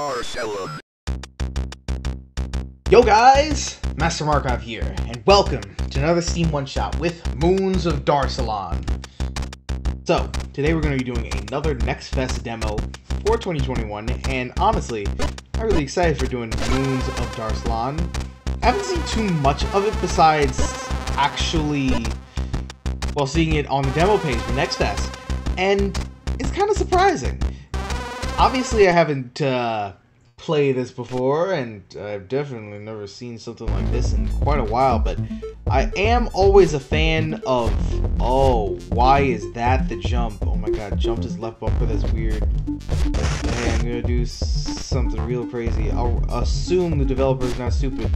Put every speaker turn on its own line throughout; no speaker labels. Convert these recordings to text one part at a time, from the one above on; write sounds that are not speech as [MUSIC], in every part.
Darsalon.
Yo guys, Master Marcov here, and welcome to another Steam One Shot with Moons of Darsalon. So, today we're going to be doing another Next Fest demo for 2021, and honestly, I'm really excited for doing Moons of Darsalon. I haven't seen too much of it besides actually, well, seeing it on the demo page for Next Fest, and it's kind of surprising. Obviously, I haven't uh, played this before, and I've definitely never seen something like this in quite a while, but I am always a fan of, oh, why is that the jump? Oh my god, jumped his left bumper, that's weird. Hey, I'm gonna do something real crazy. I'll assume the developer's not stupid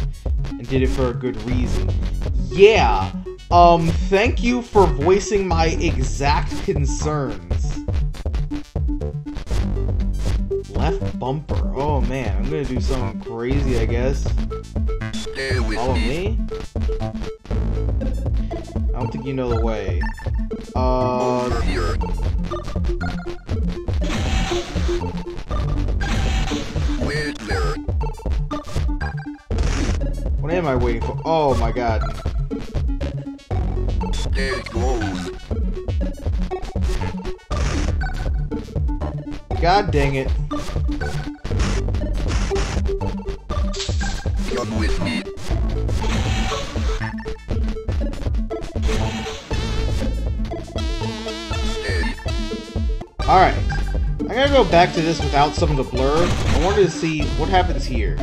and did it for a good reason. Yeah, um, thank you for voicing my exact concerns. Left bumper. Oh man, I'm gonna do something crazy, I guess.
Stay with
Follow
me.
me? I don't think you know the way. Uh,
Over here. Wait there.
what am I waiting for? Oh my god.
Stay close.
God dang it.
Come with me.
Alright. I'm gonna go back to this without some of the blur. I wanted to see what happens here.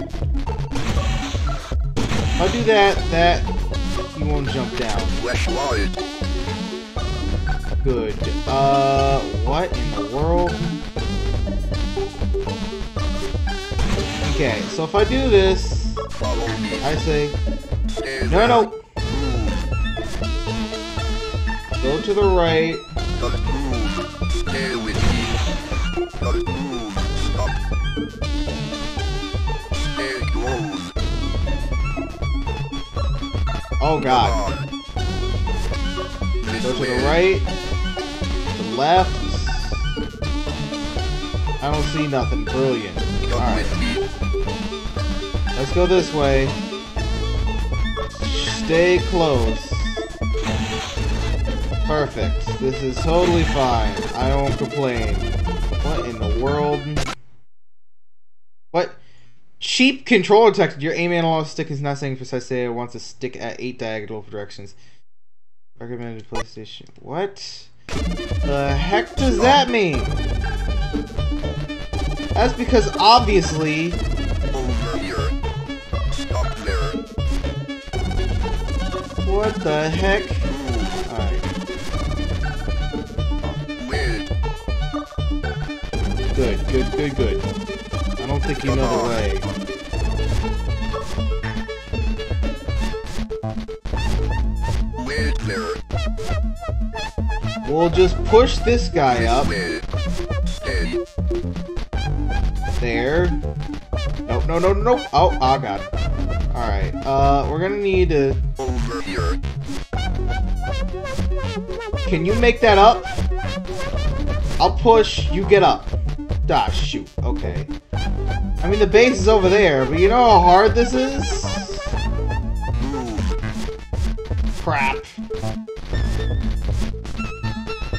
If I do that, that, he won't jump down. Good. Uh, what in the world? Okay, so if I do this, I say, no, no, go to the right. Oh god. Go to the right, the left. I don't see nothing. Brilliant. Alright. Let's go this way. Stay close. Perfect. This is totally fine. I don't complain. What in the world? What? Cheap controller text. Your aim analog stick is not saying precisely it wants to stick at 8 diagonal directions. Recommended PlayStation. What? The heck does that mean? That's because obviously what the heck? Good, good, good, good. I don't think you know the way. We'll just push this guy up. There. Nope, no, no, no. Oh, oh god. Alright, uh, we're gonna need to... Can you make that up? I'll push, you get up. Ah, shoot. Okay. I mean, the base is over there, but you know how hard this is? Crap.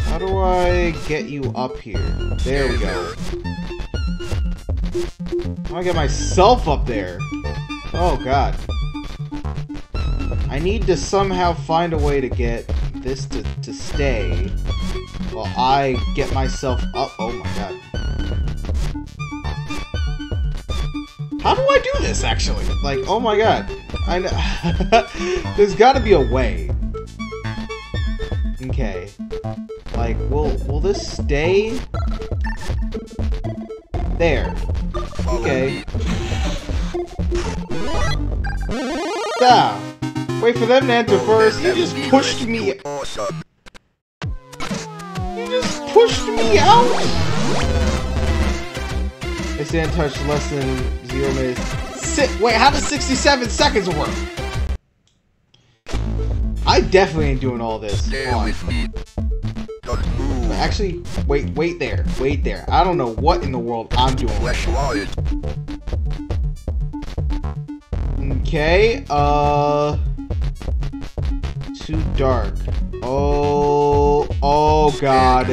How do I get you up here? There we go. How do I get myself up there? Oh, God. I need to somehow find a way to get this to, to stay while I get myself up. Oh, my God. How do I do this, actually? Like, oh my god. I know. [LAUGHS] There's gotta be a way. Okay. Like, will will this stay? There. Okay. Ah. Wait for them to enter first. You just pushed me. Pushed me out. They say untouched less than zero minutes. Si wait, how does 67 seconds work? I definitely ain't doing all this.
Stay
Hold on.
with me. Don't move.
Actually, wait, wait there, wait there. I don't know what in the world I'm doing. Okay, uh... Too dark. Oh, oh god.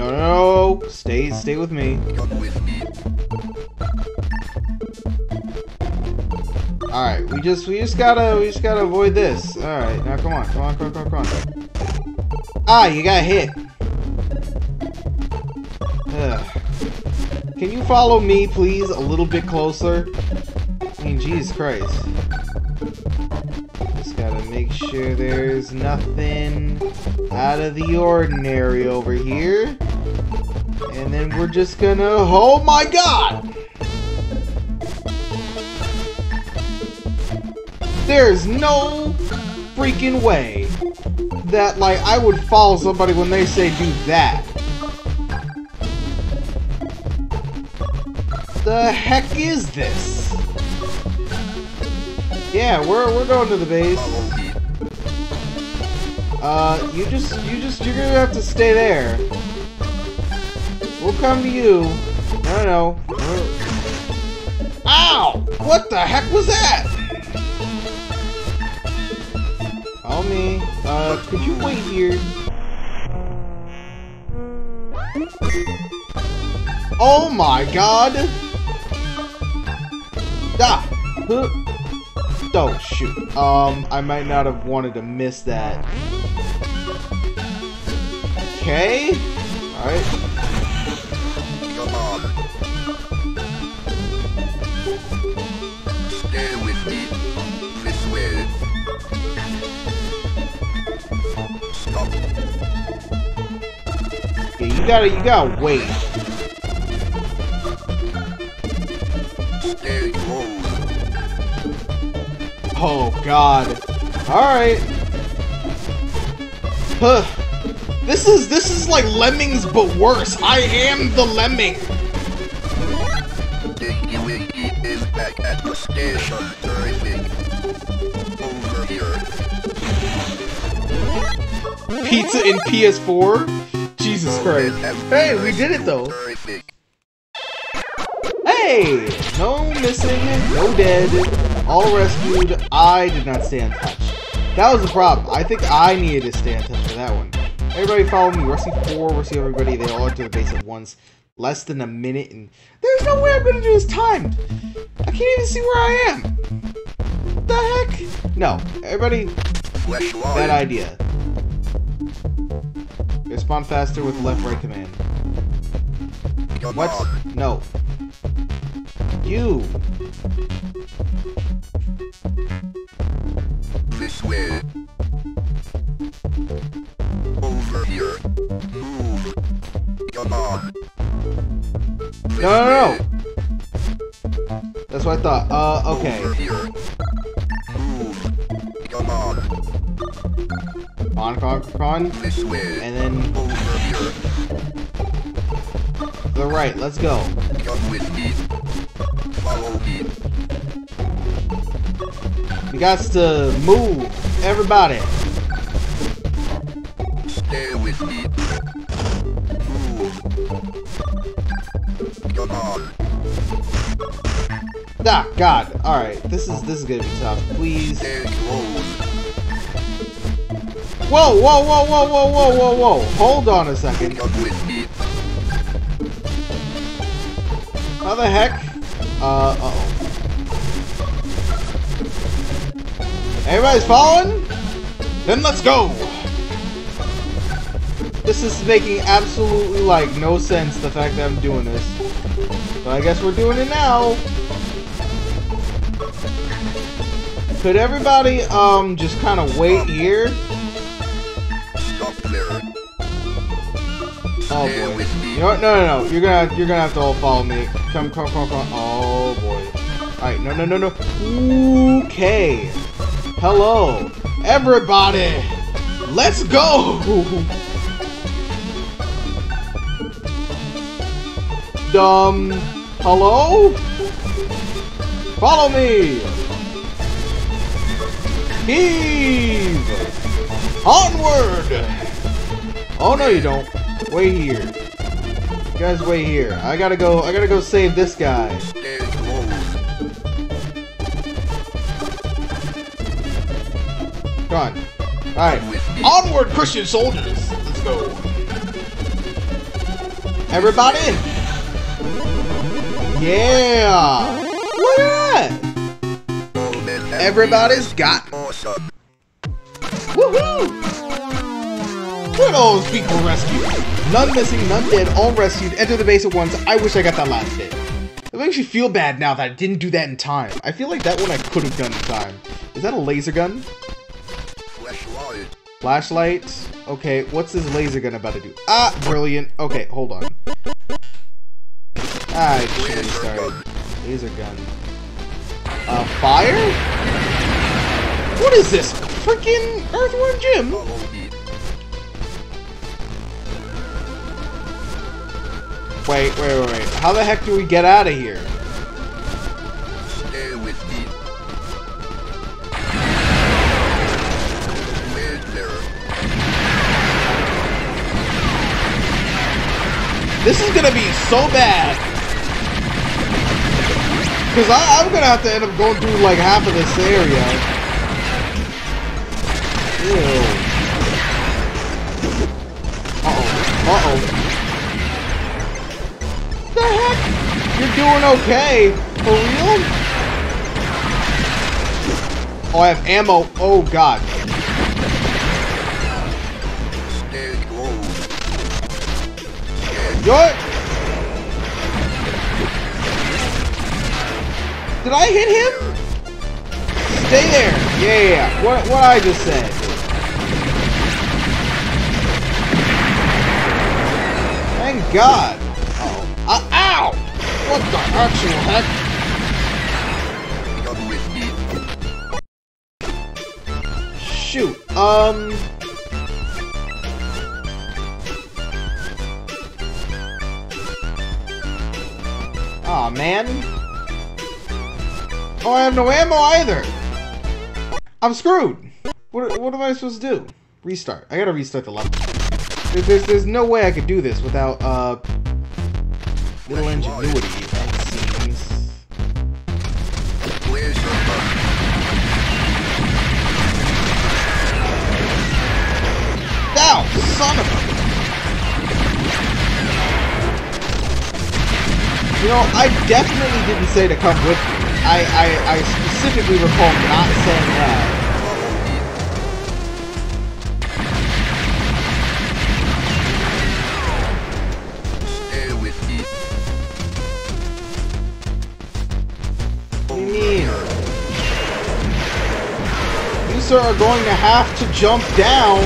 No, no, no, stay, stay with me.
Me.
Alright, we just, we just gotta, we just gotta avoid this. Alright, now come on, come on, come on, come on, come on. Ah, you got hit. Ugh. Can you follow me, please, a little bit closer? I mean, Jesus Christ. Just gotta make sure there's nothing out of the ordinary over here. And then we're just gonna... Oh my god! There's no freaking way that, like, I would follow somebody when they say do that. The heck is this? Yeah, we're we're going to the base. Uh, you just you just you're gonna have to stay there. We'll come to you. No, no. no. Ow! What the heck was that? Follow me. Uh, could you wait here? Oh my god! Ah! Huh. Oh, shoot. Um, I might not have wanted to miss that. Okay. Alright. You gotta, you gotta wait. Oh, God. Alright. Huh. This is, this is like Lemmings, but worse. I am the Lemming. Pizza in PS4? Jesus Christ. Hey, we did it though. Hey! No missing, no dead, all rescued. I did not stay in touch. That was the problem. I think I needed to stay in touch for that one. Everybody follow me. Rescue 4, rescue everybody. They all enter the base at once. Less than a minute, and there's no way I'm gonna do this timed. I can't even see where I am. What the heck? No, everybody, bad idea. Respond faster with left-right command. What? No. You.
This way. Over here. Move. Come on. This
No, no, no.
way.
That's what I thought. Uh, okay.
On,
con, and then the right. Let's go. We got to move. Everybody.
Stay with me. Come on.
Ah, God. All right. This is this is gonna be tough. Please. Whoa, whoa, whoa, whoa, whoa, whoa, whoa, whoa. Hold on a second. How the heck? Uh, uh-oh. Everybody's following? Then let's go! This is making absolutely, like, no sense, the fact that I'm doing this. But I guess we're doing it now. Could everybody, um, just kind of wait here? Oh boy. You know what? No, no, no. You're gonna, you're gonna have to all follow me. Come, come, come, come. Oh boy. All right. No, no, no, no. Okay. Hello, everybody. Let's go. Um, Hello? Follow me! Heave! Onward! Oh no you don't. Wait here. You guys wait here. I gotta go I gotta go save this guy.
Stay.
Come on. Alright. Onward, Christian soldiers! Let's go. Everybody! Yeah! Look at that!
All men have
Everybody's got
been awesome.
Woohoo! All those people rescued. None missing, none dead, all rescued. Enter the base at once. I wish I got that last bit. It makes you feel bad now that I didn't do that in time. I feel like that one I could have done in time. Is that a laser gun?
Flashlight.
Flashlight. Okay, what's this laser gun about to do? Ah, brilliant. Okay, hold on. Ah, have started. Laser gun. Uh, fire? What is this? Freaking Earthworm Jim? Wait, wait, wait, wait. How the heck do we get out of here?
Stay with me.
This is gonna be so bad. Cause I, I'm gonna have to end up going through like half of this area. Ew. You're doing okay. For real? Oh, I have ammo. Oh, God. What? Did I hit him? Stay there. Yeah, yeah, yeah. What, what I just said. Thank God. What the actual heck?
Come with me.
Shoot. Um. Aw, man. Oh, I have no ammo either. I'm screwed. What, what am I supposed to do? Restart. I gotta restart the level. There- There's, there's no way I could do this without, uh, little ingenuity, it seems.
Where's your gun?
Ow! Son of a... You know, I definitely didn't say to come with me. I, I, I specifically recall not saying that. Are going to have to jump down.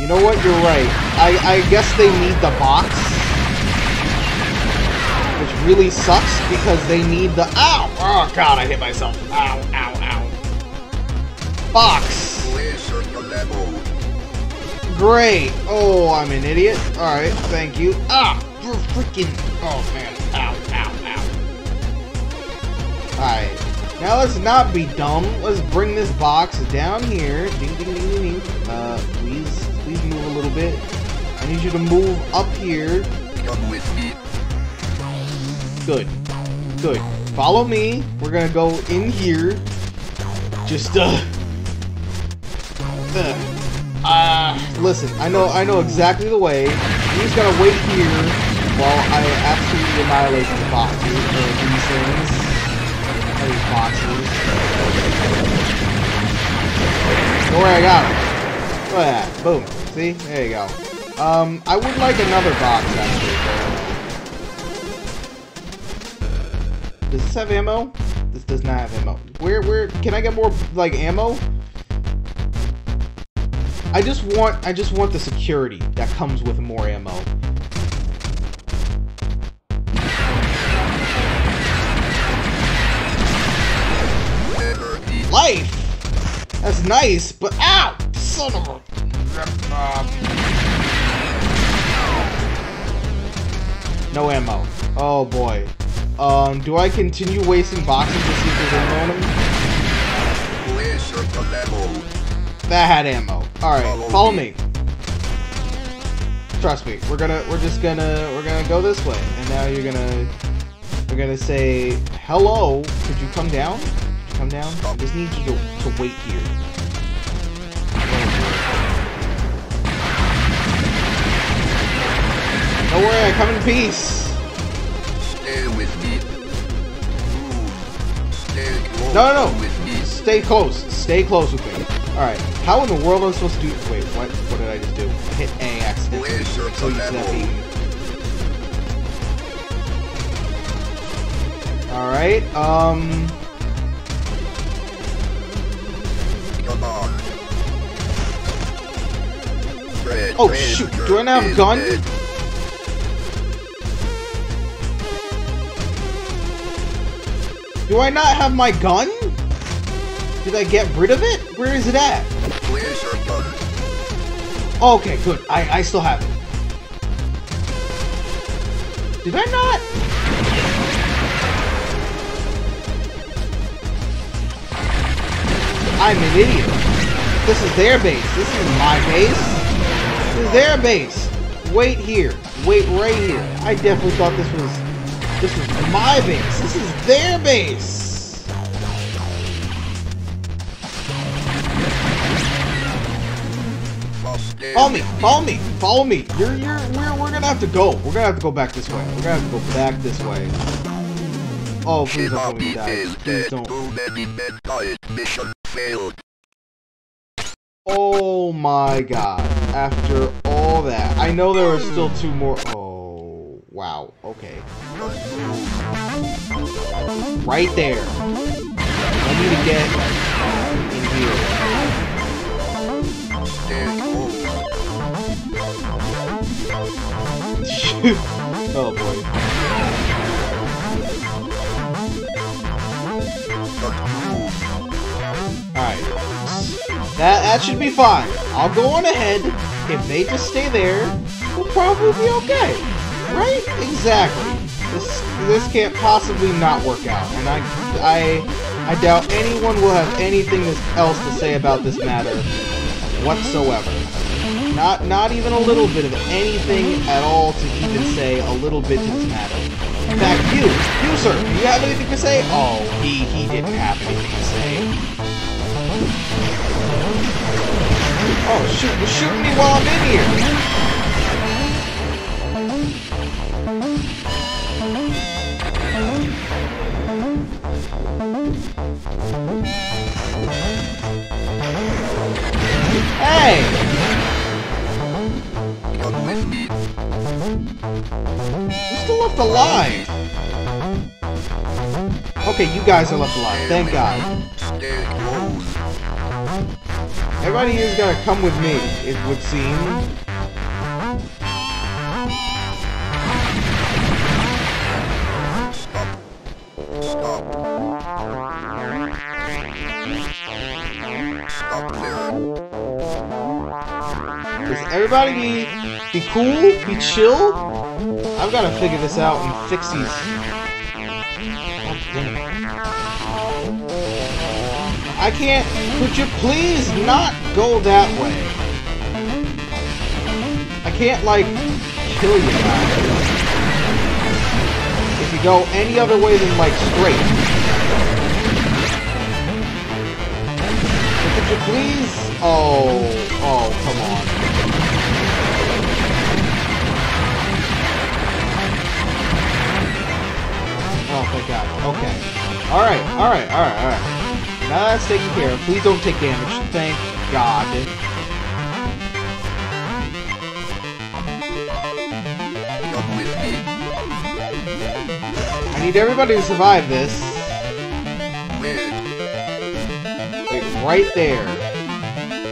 You know what? You're right. I, I guess they need the box. Which really sucks because they need the... Ow! Oh, God, I hit myself. Ow, ow, ow. Box. Great. Oh, I'm an idiot. Alright, thank you. Ah! Freaking... Oh, man. Ow. Alright. Now let's not be dumb. Let's bring this box down here. Ding, ding, ding, ding, ding. Uh, please, please move a little bit. I need you to move up here.
Come with me.
Good. Good. Follow me. We're gonna go in here. Just, uh... Uh, uh, listen, I know I know exactly the way. You just gotta wait here while I absolutely annihilate the boxes, or these things. These boxes. Don't worry, I got them. Look at that. Boom. See? There you go. Um, I would like another box, actually. Does this have ammo? This does not have ammo. Where, where, can I get more, like, ammo? I just want, I just want the security that comes with more ammo. Life! That's nice, but ow! Son of a... No ammo. Oh boy. Um, do I continue wasting boxes to see if there's ammo on them? That had ammo. Alright, follow me. Trust me, we're gonna we're just gonna we're gonna go this way. And now you're gonna we're gonna say hello. Could you come down? Could you come down? I just need you to, to wait here. Don't worry, I come in peace.
Stay with me. Stay close
No, no, no.
with me.
Stay close. Stay close with me. Alright, how in the world am I supposed to do... Wait, what What did I just do? I hit A accidentally.
Where's your
So used to that being... Alright, um...
on.
Oh, shoot. Do I not have a gun?
dead.
Do I not have my gun? Did I get rid of it? Where is it at?
Where's your gun?
Okay, good. I, I still have it. Did I not? I'm an idiot. This is their base. This is my base. This is their base. Wait here. Wait right here. I definitely thought this was this was my base. This is their base. Follow me, follow me, follow me. You're, you're, we're, we're gonna have to go. We're gonna have to go back this way. We're gonna have to go back this way. Oh, please don't tell me
is
Please don't.
Too many men died. Mission failed.
Oh my god. After all that. I know there are still two more. Oh, wow. Okay. Right there. I need to get in here. [LAUGHS] Oh boy. That should be fine. I'll go on ahead. If they just stay there, we'll probably be okay. Right? Exactly. This this can't possibly not work out. And I I I doubt anyone will have anything else to say about this matter whatsoever. Not not even a little bit of anything at all to even say a little bit to this matter. In fact, you, you sir, do you have anything to say? Oh, he he didn't have anything to say. Oh shoot, you're shooting me while I'm in here! Hey! You're still left alive! Okay, you guys are left alive, thank God. Everybody here's gonna come with me, it would seem. Does everybody be, be cool? Be chill? I've gotta figure this out and fix these. I can't. Could you please not go that way? I can't, like, kill you guys. If you go any other way than, like, straight. But could you please? Oh, oh, come on. Oh, thank God. Okay. Alright, alright, alright, alright. Now that's taken care of. Please don't take damage. Thank God. I need everybody to survive this.
Wait.
Right there.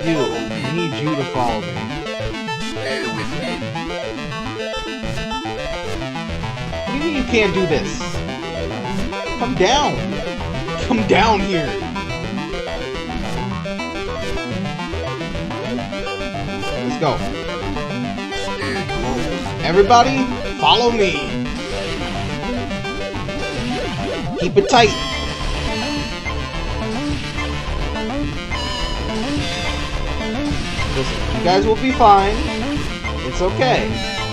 You. I need you to follow. Me. What do you mean you can't do this? Come down. Come down here. Go. Everybody, follow me. Keep it tight. Listen, you guys will be fine. It's okay.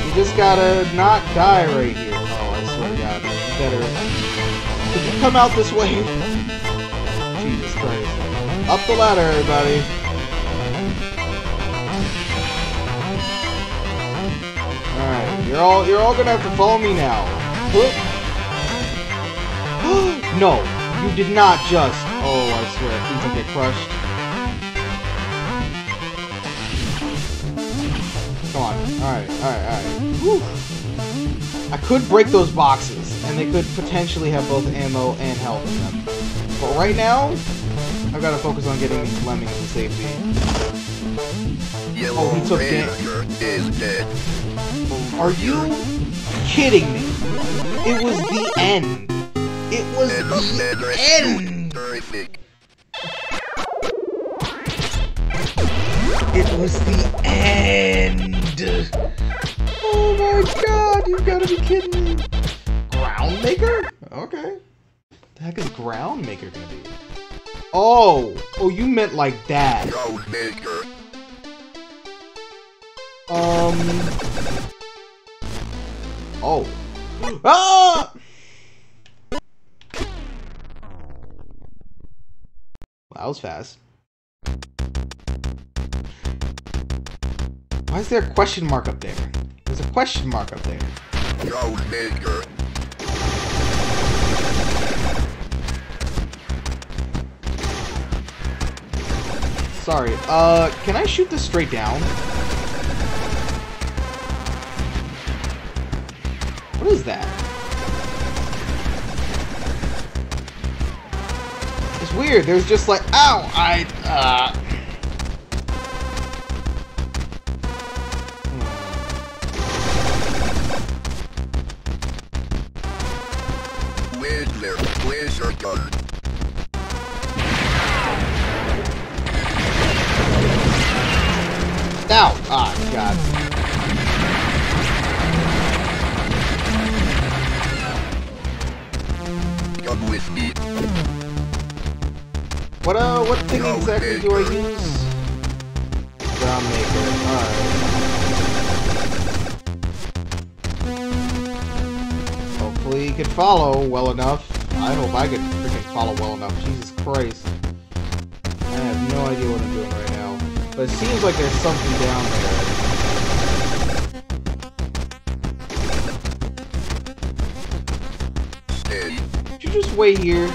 You just gotta not die right here. Oh, I swear to God. You better... Could you come out this way? [LAUGHS] Jesus Christ. Up the ladder, everybody. You're all you're all gonna have to follow me now. [GASPS] No, you did not just. Oh, I swear, please don't get crushed. Come on. Alright, alright, alright. Whew. I could break those boxes, and they could potentially have both ammo and health in them. But right now, I've got to focus on getting these lemmings to safety.
Yellow
Oh, he took
is dead.
Are you kidding me? It was the end. It was
the
the
dead rescue.
end. It was the end. Oh my god, you've got to be kidding me. Ground Maker? Okay. The heck is Ground Maker gonna be? Oh, oh, you meant like that.
Ground Maker.
Um. Oh. Ah! That was fast. Why is there a question mark up there? There's a question mark up there.
Ground Maker.
Sorry. Uh, can I shoot this straight down? That? It's weird. There's just like, ow, I, uh. Well enough. I hope I could freaking follow well enough. Jesus Christ. I have no idea what I'm doing right now. But it seems like there's something down there. Could you just wait here?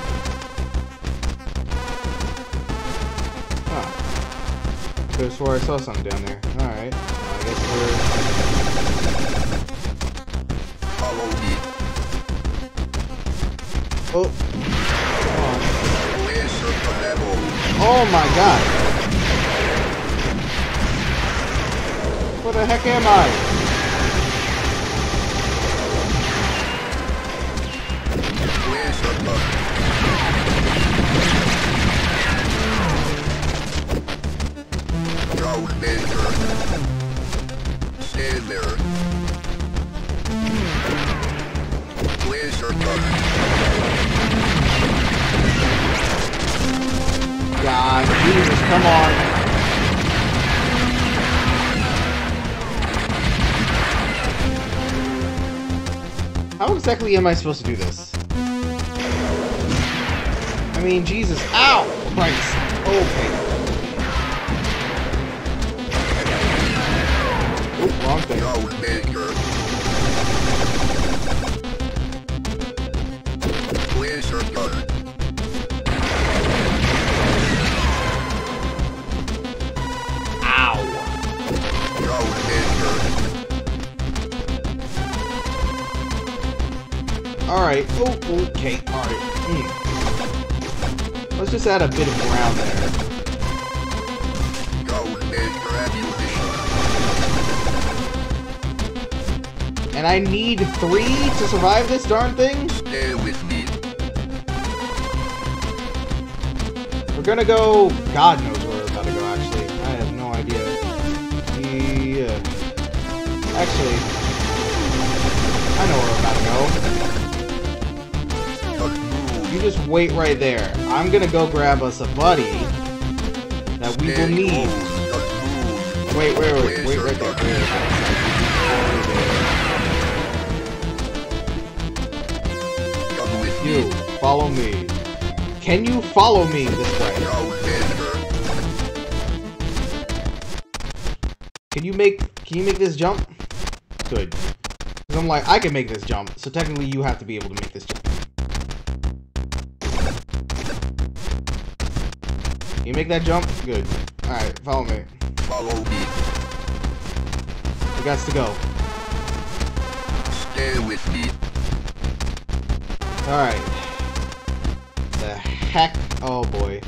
Ah. Could have swore I saw something down there. Alright. I guess we're... Oh. Oh my god. Where the heck am I? Exactly am I supposed to do this? I mean, Jesus. Ow! Christ. Okay. Oop, wrong thing. Alright. Oh, okay. Alright. Hmm. Let's just add a bit of ground there.
Ground Maker ammunition.
And I need three to survive this darn thing?
Stay with me.
We're gonna go... God knows wait right there. I'm gonna go grab us a buddy that we will need. Wait, wait, wait, wait, right there. You, follow me. Can you follow me this way? Can you make can you make this jump? Good. I'm like, I can make this jump, so technically you have to be able to make this jump. You make that jump? Good. Alright, follow me.
Follow me.
We got to go.
Stay with me.
Alright. The heck oh boy.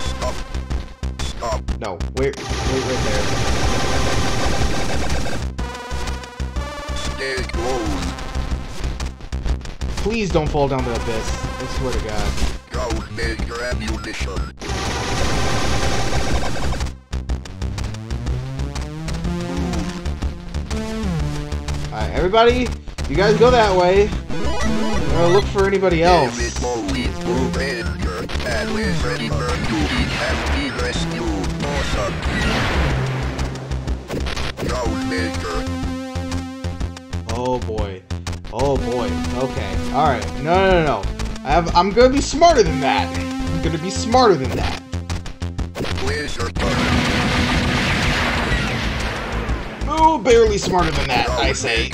Stop. Stop.
No, wait wait right there.
Stay close.
Please don't fall down the abyss. I swear to god.
Go make your ammunition.
Alright, everybody, you guys go that way. Look for anybody else.
David Bowie, Avenger, and we're ready for you. He has been rescued. Awesome. Go Maker.
Oh boy. Oh boy. Okay. Alright. No, no, no, no. I have, I'm gonna be smarter than that. I'm gonna be smarter than that. Oh, barely smarter than that, I say.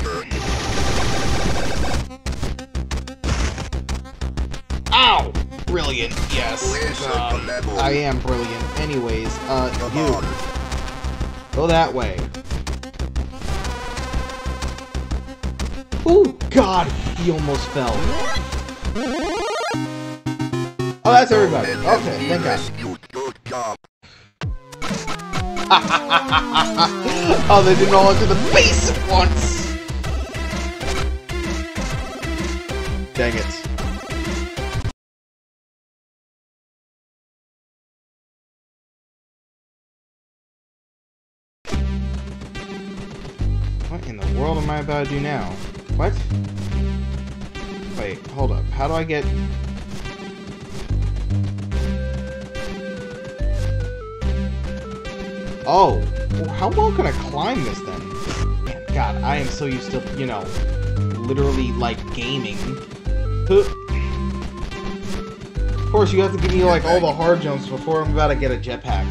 Ow! Brilliant, yes. Um. I am brilliant. Anyways, uh, you. Go that way. Oh, God! He almost fell. Oh, that's everybody. Okay, thank God. Oh, they didn't all into the base at once! Dang it. What in the world am I about to do now? What? Wait, hold up. How do I get... Oh, well, how well can I climb this then? Man, God, I am so used to, you know, literally like gaming. Of course, you have to give me like all the hard jumps before I'm about to get a jetpack.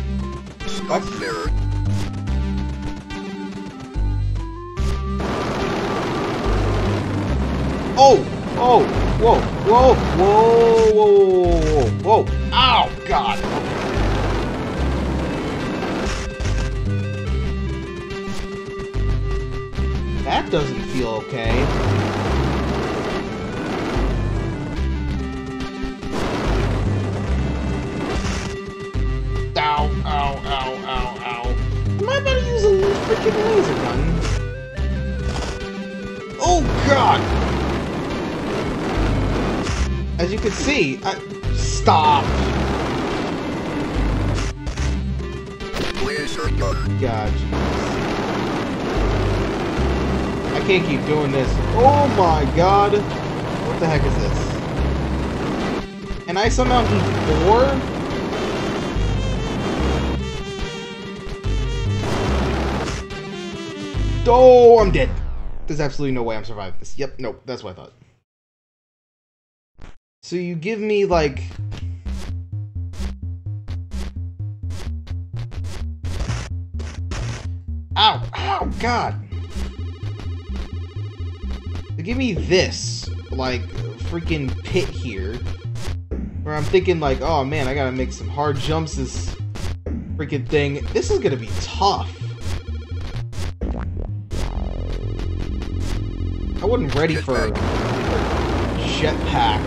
Oh! Oh! Whoa! Whoa! Whoa! Whoa! Whoa! Whoa! Ow! God! That doesn't feel okay. Ow! Ow! Ow! Ow! Ow! Am I about to use a freaking laser gun? Oh God! As you can see, I... Stop!
Where's your gun?
God, can't keep doing this. Oh my god! What the heck is this? And I somehow need four? Oh, I'm dead. There's absolutely no way I'm surviving this. Yep, nope, that's what I thought. So you give me, like... Ow! Ow! God! Give me this, like, freaking pit here. Where I'm thinking, like, oh man, I gotta make some hard jumps this freaking thing. This is gonna be tough. I wasn't ready for jetpack.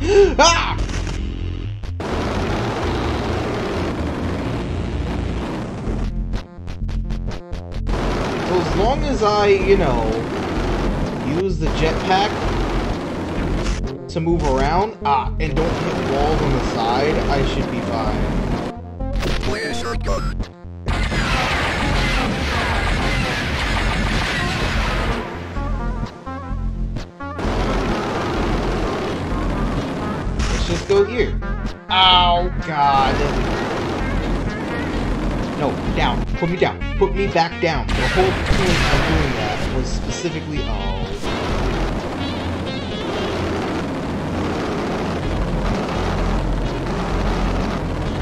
[GASPS] ah! Long as I, you know, use the jetpack to move around. Ah, and don't hit walls on the side. I should be fine.
Laser gun.
Let's just go here. Ow, God. No, down. Put me down. Put me back down. The whole point of doing that was specifically... Oh.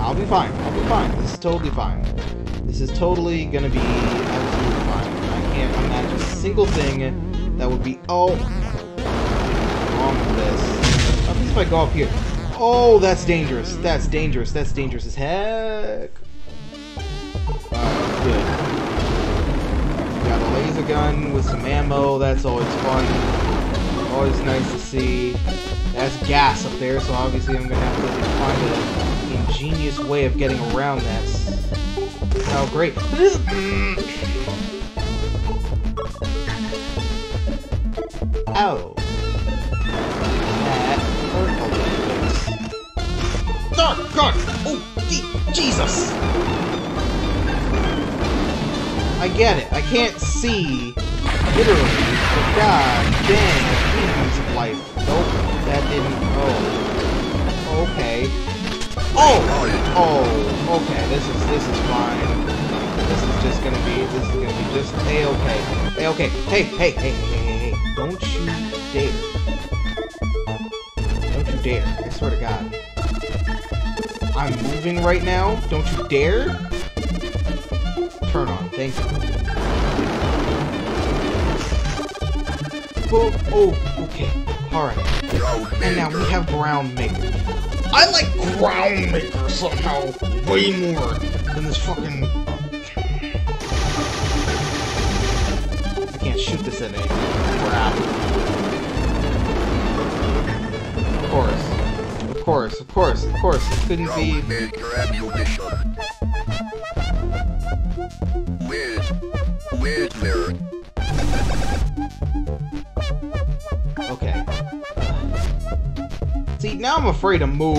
I'll be fine. I'll be fine. This is totally fine. This is totally gonna be absolutely fine. I can't imagine a single thing that would be... Oh! Wrong with this. At least if I go up here. Oh, that's dangerous. That's dangerous. That's dangerous as heck. Laser gun with some ammo. That's always fun. Always nice to see. That's gas up there, so obviously I'm gonna have to find an ingenious way of getting around that. Oh, great. Ow. [CLEARS THROAT] Oh. That hurt a. Oh, God! Oh, Jesus! I get it. I can't see, literally, but god dang, of life. Nope, that didn't, oh. Okay. Oh! Oh, okay, this is, this is fine. This is just gonna be, this is gonna be just a-okay. Hey, hey, hey, hey, hey, hey, don't you dare. Don't you dare. I swear to god. I'm moving right now. Don't you dare. Turn on. Thank you. Oh, okay. Alright. And now we have Ground Maker. I like Ground Maker somehow way more than this fucking... I can't shoot this at any crap. Of course. Of course, of course, of course. It couldn't be... I'm afraid to move.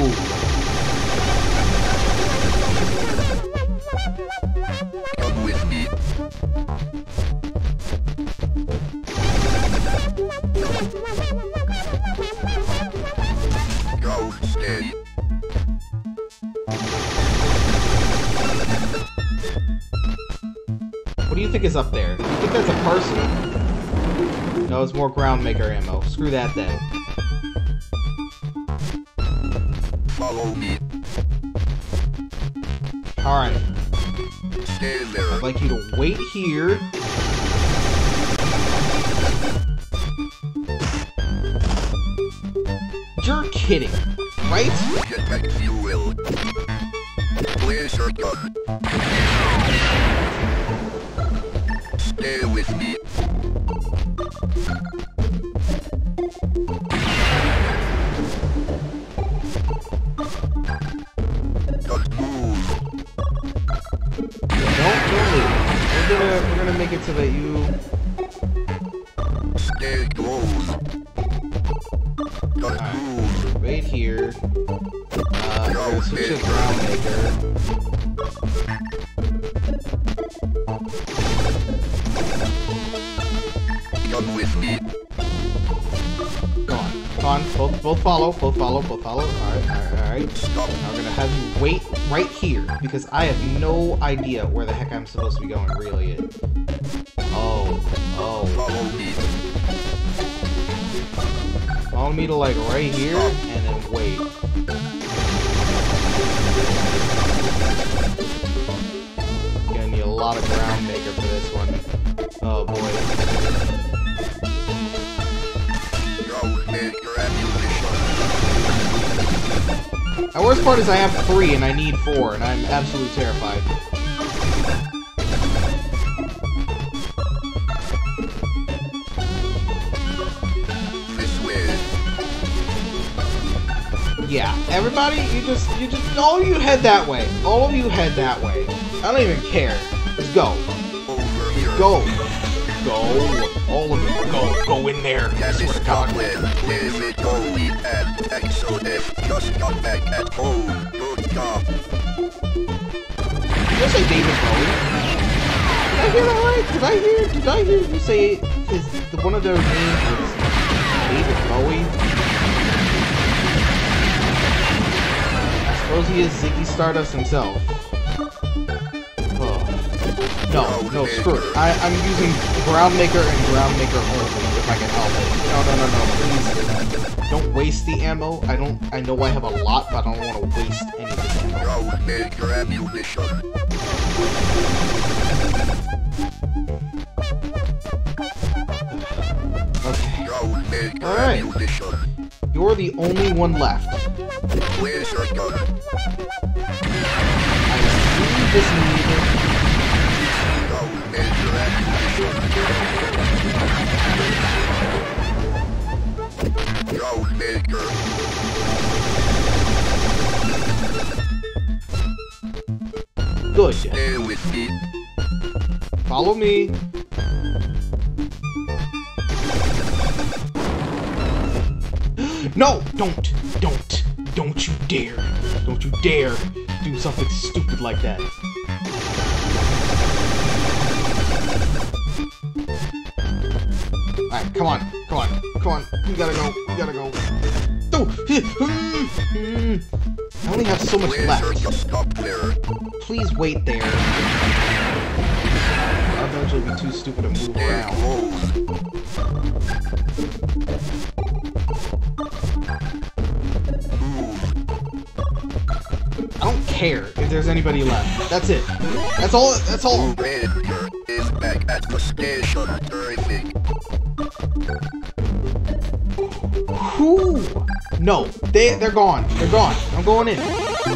What do you think is up there? You think that's a person? No, it's more ground maker ammo. Screw that then.
Follow me.
Alright. I'd like you to wait here. You're kidding, right?
Get back fuel. Laser gun.
Gonna, make it so that you...
Stay close. Don't.
Right here. Uh, we're switch to ground maker.
Come with me.
Come on, come on, both, both follow, both follow, both follow. Alright, alright, alright.
Stop.
Now we're gonna have you wait right here, because I have no idea where the heck I'm supposed to be going, really. Oh,
Follow me.
To, like, right here, and then wait. Gonna need a lot of ground maker for this one. Oh, boy. The worst part is I have three, and I need four, and I'm absolutely terrified. Yeah, everybody, you just, you just, all of you head that way. All of you head that way. I don't even care. Just go. Go. Go. All of you. Go. Go in there. I
That is
to God.
Scotland. Where is it going at? SOS just got back at home. Good job.
Did you say David Bowie? Did I hear that right? Did I hear? Did I hear you say his the, one of their names was David Bowie? Suppose he is Ziggy Stardust himself. Oh. No, oh, no, screw it. I, I'm using Groundmaker and Groundmaker only if I can help it. No, no, no, no, please. Don't waste the ammo. I don't. I know I have a lot, but I don't want to waste any of oh, the ammo.
Groundmaker ammunition.
Okay.
Oh, Groundmaker
Alright.
ammunition.
You're the only one left.
Where's your gun? Ammunition. Groundmaker.
Good.
Stay with me.
Follow me. [GASPS] No! Don't! Don't! Don't you dare! Don't you dare do something stupid like that. Alright, come on, come on, come on. We gotta go, we gotta go. Oh! [LAUGHS] I only have so much left. Please wait there. I'll eventually be too stupid to move around. Care if there's anybody left. That's it. That's all. That's all.
Is back at the station. Terrific.
Who? No, they they're gone. They're gone. I'm going in.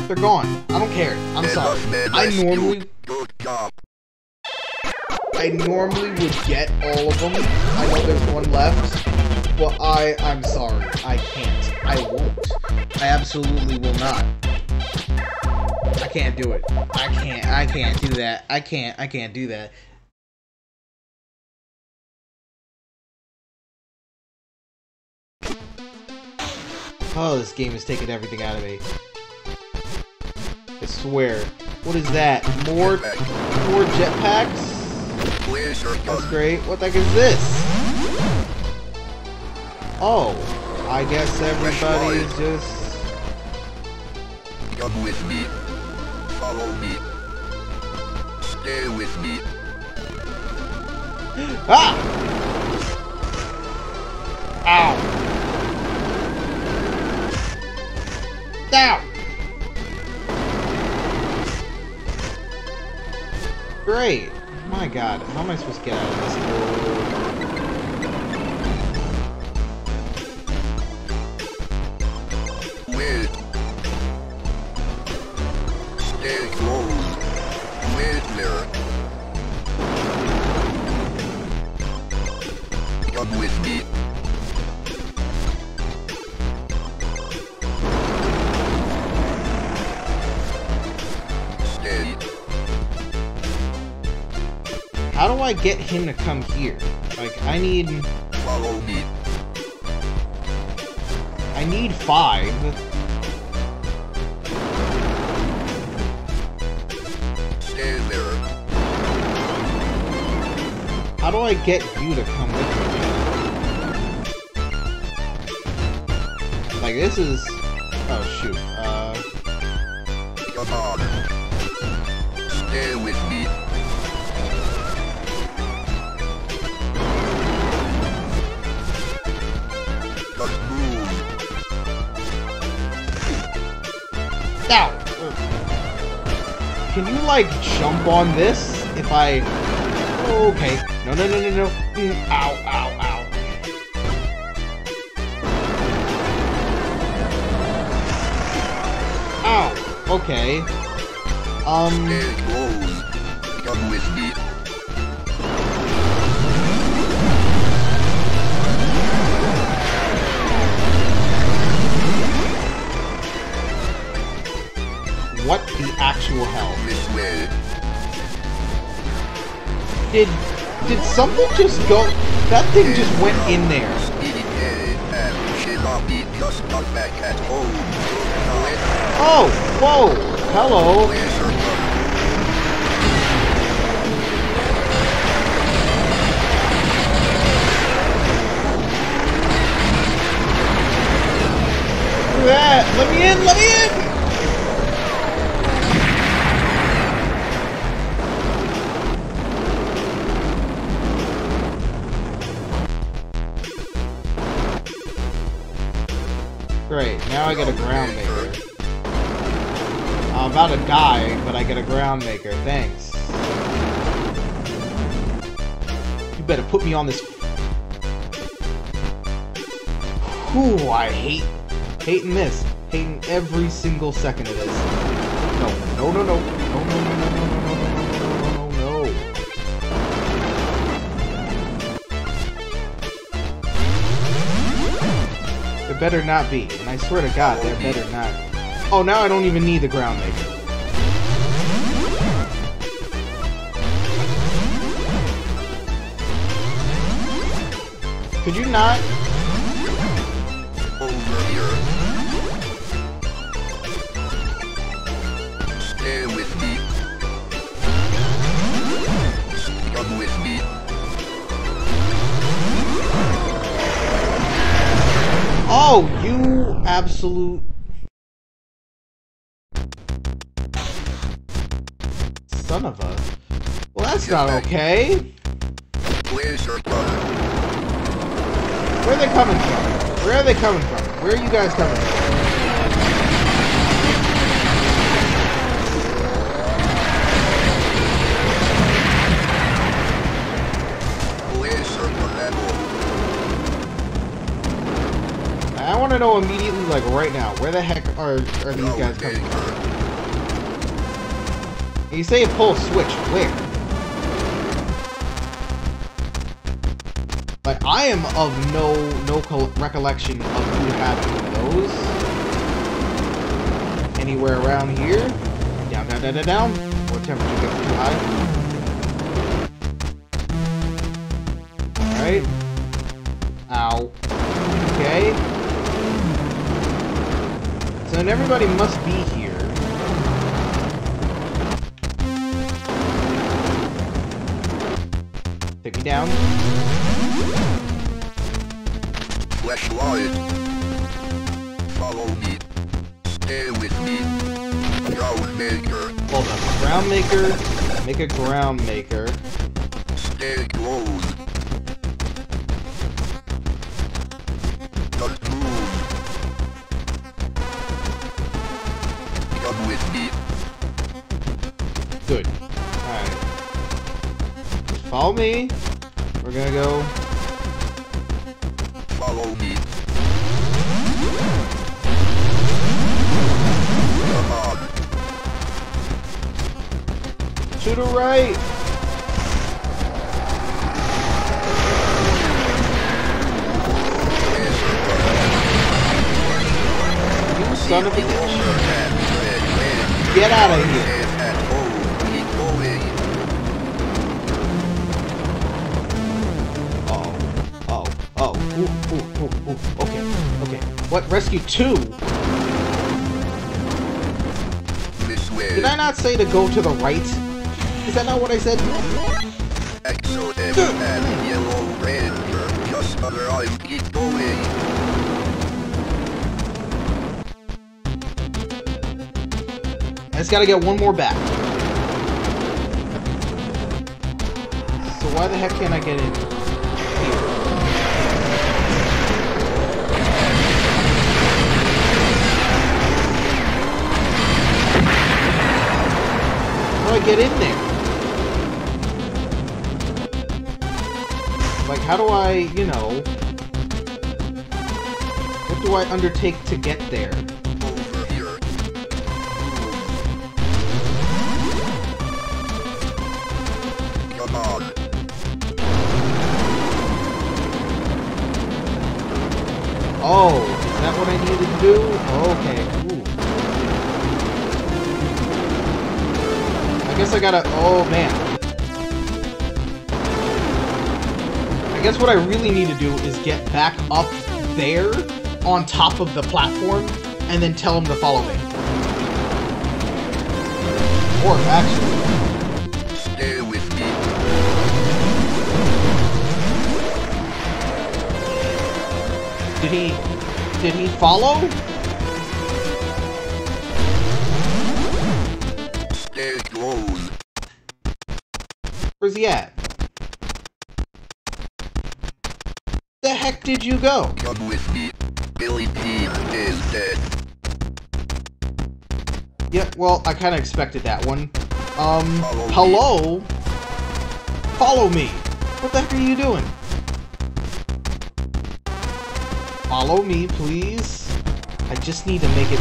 They're gone. I don't care. I'm sorry. I normally. I normally would get all of them. I know there's one left, but I I'm sorry. I can't. I won't. I absolutely will not. I can't do it. I can't. I can't do that. I can't. I can't do that. Oh, this game is taking everything out of me. I swear. What is that? More, more jetpacks? That's great. What the heck is this? Oh, I guess everybody's just...
Come with me. Follow me. Stay with me.
Ah! Ow! Ow! Great. My god, how am I supposed to get out of this I get him to come here? Like, I need...
Follow me.
I need five.
Stay there.
How do I get you to come with me? Like, this is... Oh, shoot. Uh...
Come on. Stay with me.
Ow! Can you, like, jump on this? If I... Okay. No, no, no, no, no. Mm, ow, ow, ow. Ow. Okay. Um...
Stay close. Come with me.
What the actual hell? Did did something just go? That thing just went in there. Oh, whoa, hello. That. Let me in, let me in! I get a ground maker. I'm about to die, but I get a ground maker. Thanks. You better put me on this. Whew, I hate hating this. Hating every single second of this. No, no, no, no, better not be, and I swear to God, there better not. Oh, now I don't even need the ground maker. Could you not? Oh, you absolute. Son of a. Well, that's not okay.
Laser gun.
Where are they coming from? Where are they coming from? Where are you guys coming from? To know immediately, like right now, where the heck are are these guys coming from? And you say a pull switch, where? Like I am of no no recollection of who having of those anywhere around here. Down, down, down, down, down. Or temperature gets too high. All right. Ow. Okay. Then everybody must be here. Take me down.
Flashlight. Follow me. Stay with me. Ground maker.
Hold on. Ground maker. Make a ground maker.
Stay close.
Follow me. We're gonna go.
Follow me.
To the right! You son of a bitch. Get out of here. What? Rescue 2? Did I not say to go to the right? Is that not what I said?
Exo and Yellow Ranger. Just otherwise keep.
I just gotta get one more back. So why the heck can't I get in do I get in there? Like, how do I, you know... What do I undertake to get there? Gotta... Oh, man. I guess what I really need to do is get back up there on top of the platform and then tell him to follow me. Or actually,
Stay with me.
did he did he follow? Did you go?
Come with me. Billy Dean is dead.
Yeah, well, I kind of expected that one. Um,
Follow me.
hello? Follow me. What the heck are you doing? Follow me, please. I just need to make it...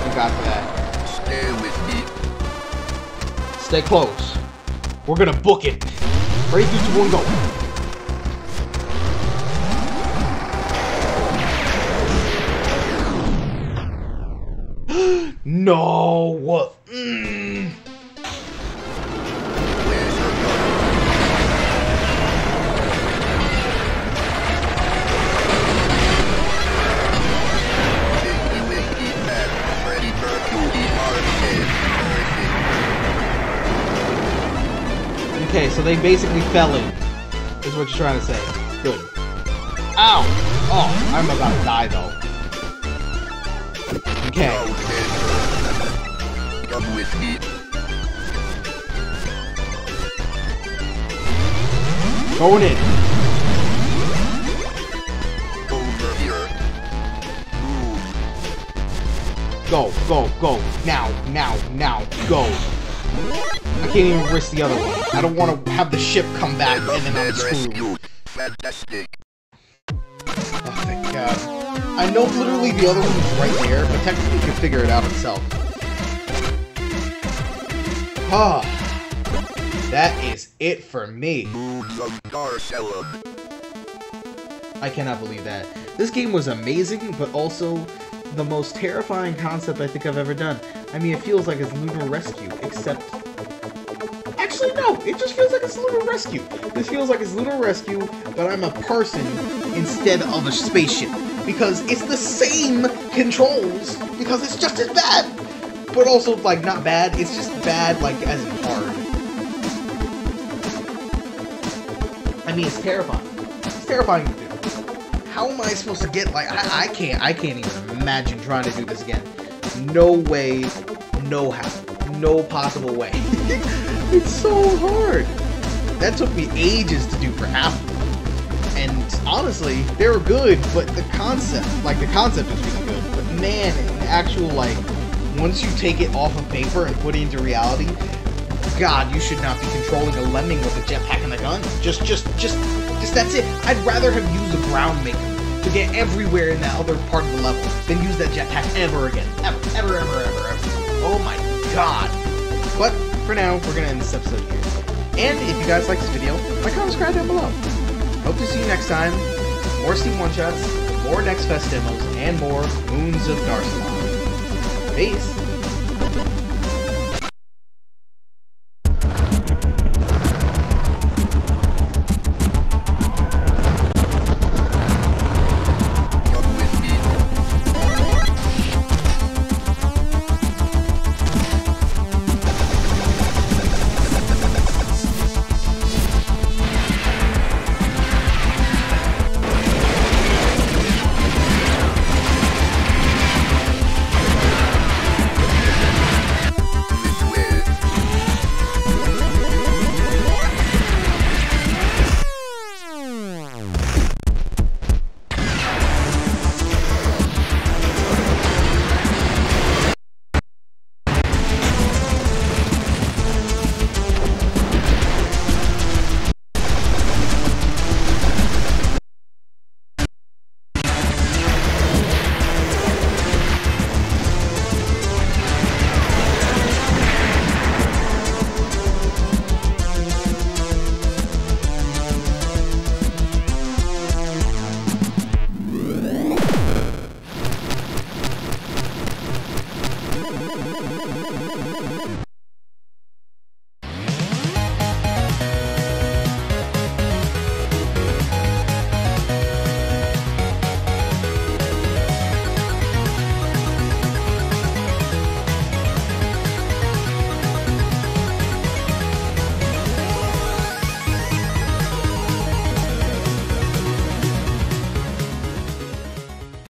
You got that.
Stay with me.
Stay close. We're gonna book it. Ready, one, go. [GASPS] no. They basically fell in. Is what you're trying to say. Good. Ow! Oh, I'm about to die though. Okay.
Come with me.
Going in.
Over here. Move.
Go, go, go. Now, now, now, go. Can't even risk the other one. I don't want to have the ship come back and then I'm screwed. Oh, thank God. I know literally the other one is right there, but technically you can figure it out itself. Ah. that is it for me. I cannot believe that. This game was amazing, but also the most terrifying concept I think I've ever done. I mean, it feels like it's Lunar Rescue, except... It just feels like it's a little Rescue. This feels like it's a little Rescue, but I'm a person instead of a spaceship. Because it's the same controls, because it's just as bad! But also, like, not bad, it's just bad, like, as hard. I mean, it's terrifying. It's terrifying to do. How am I supposed to get like I, I can't I can't even imagine trying to do this again. No way, no how, no possible way. [LAUGHS] it's so hard. That took me ages to do for half of them. And honestly, they were good, but the concept, like the concept is really good. But man, the actual like once you take it off of paper and put it into reality, God, you should not be controlling a lemming with a jetpack and a gun. Just, just, just, just that's it. I'd rather have used a ground maker to get everywhere in that other part of the level than use that jetpack ever again. Ever, ever, ever, ever, ever. Oh my God. But for now, we're gonna end this episode here. And if you guys like this video, like, comment, subscribe down below. Hope to see you next time. More Steam One Shots, more Next Fest demos, and more Moons of Darsalon. Peace.